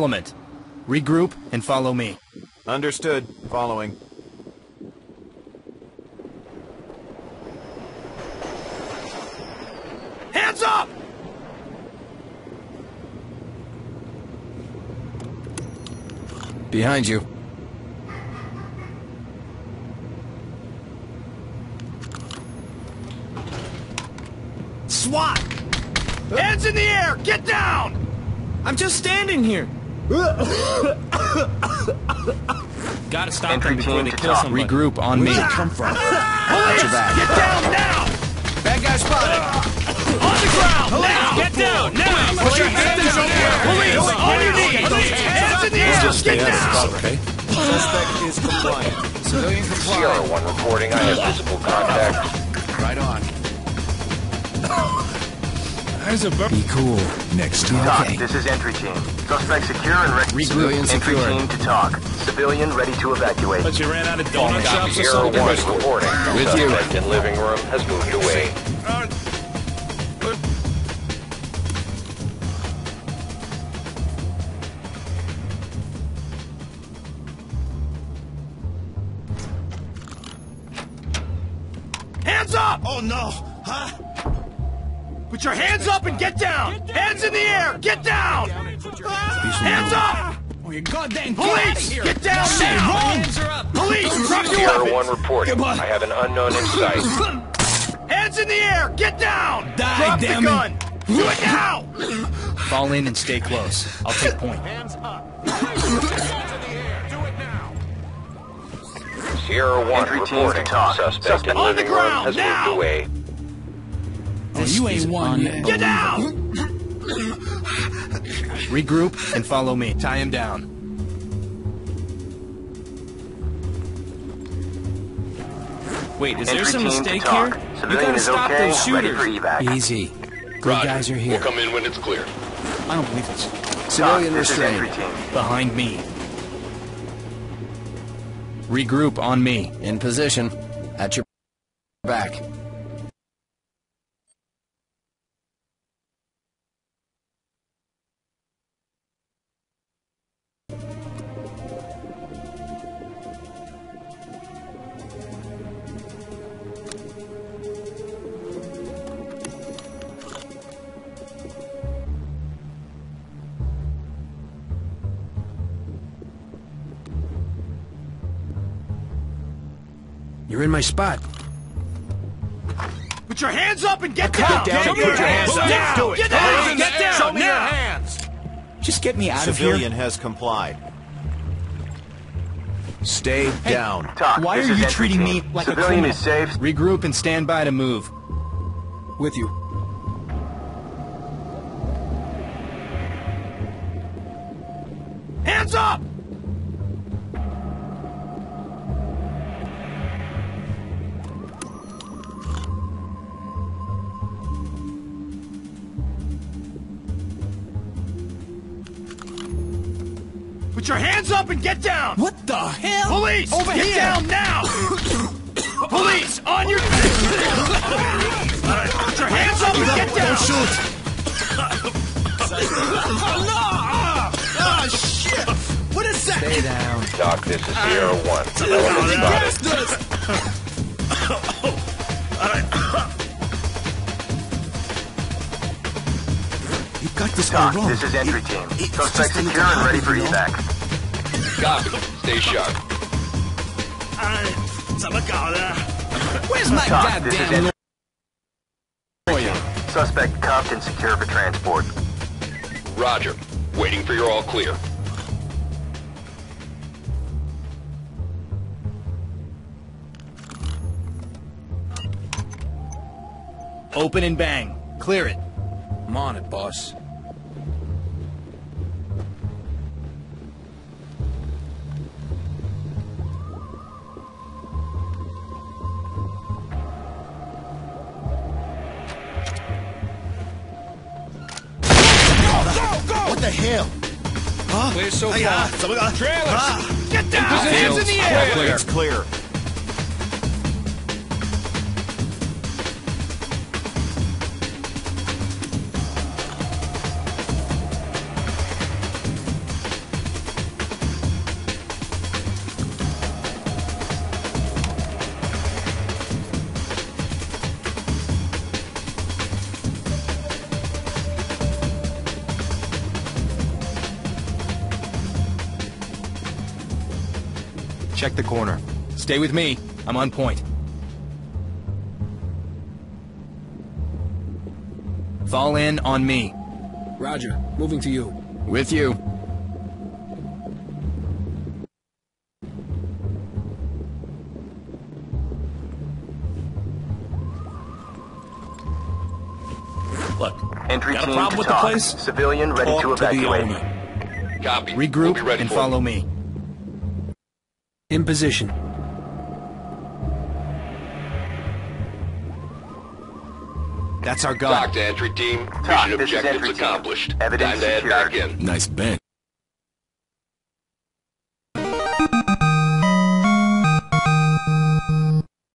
Element. Regroup and follow me. Understood. Following. Hands up! Behind you. SWAT! Hands in the air! Get down! I'm just standing here. Gotta stop Entry them before team they to kill talk. somebody. Regroup on me. come from? Police! Get down now! Bad guy spotted. On the ground! Now! Get down! Now! Put your hands in the air! Police! On your knees! Hands in the air! Just Get down! okay? Suspect is compliant. Civilian Sierra compliant. 1 reporting I have visible contact. Right on. There's a bird. Be cool. Next Talk, Okay. this is entry team. Suspect secure and ready. Civilian Entry secure. team to talk. Civilian ready to evacuate. But you ran out of donut shops or Sierra something? 1 reporting. With you. Suspect in living room has moved away. Hands up! Oh no! Huh? Put your hands up and get down! Hands in the air! Get down! Hands up! Oh, you goddamn Police! Get down now! Hands are up! Police! Drop your Sierra 1 weapons! reporting. I have an unknown in sight. Hands in the air! Get down! Die, Drop damn the it. gun! Do it now! Fall in and stay close. I'll take point. Sierra 1 Entry team to reporting. talk. Suspect Suspect in on the room ground, has now! moved away. Oh, you ain't one. Get down! Regroup and follow me. Tie him down. Wait, is Entry there some mistake to talk. here? You Civilian gotta is stop okay. those shooters. Easy. Good guys are here. We'll come in when it's clear. I don't believe this. Talk, Civilian this restrained. Behind me. Regroup on me. In position. At your back. You're in my spot. Put your hands up and get down! down and Get put your hands down! up. Do it. Get down! in the Get down! Show me your now! hands. Just get me out of here. Civilian has complied. Stay down. Talk, Why this are you treating me like a Civilian criminal? is safe. Regroup and stand by to move. With you. Hands up! Put your hands up and get down! What the hell? Police! Over get here! down now! Police! On your... Put your hands up and get down! Don't shoot. Ah, shit! What is that? Stay down. Doc, this is Sierra 1. Element spotted. You got this all Doc, wrong. this is entry team. it's Suspect just a little secure and ready for hobby, you know? evac. Copy. Stay sharp. Uh, Where's my Doc, this is goddamn entry team. Suspect cuffed and secure for transport. Roger. Waiting for your all clear. Open and bang. Clear it. I'm on it, boss. The hell? Huh? Clear so far. Uh, Trailers! Uh, Get down! Hands in the air! It's clear. Check the corner. Stay with me. I'm on point. Fall in on me. Roger. Moving to you. With you. Look, Entry got a problem to with talk. the place? Civilian ready Talk to the evacuate. owner. Copy. We'll Regroup and follow it. me. In position. That's our gun. Talk to entry team. Mission this objectives accomplished. Evidence Time to head back in. Nice bench.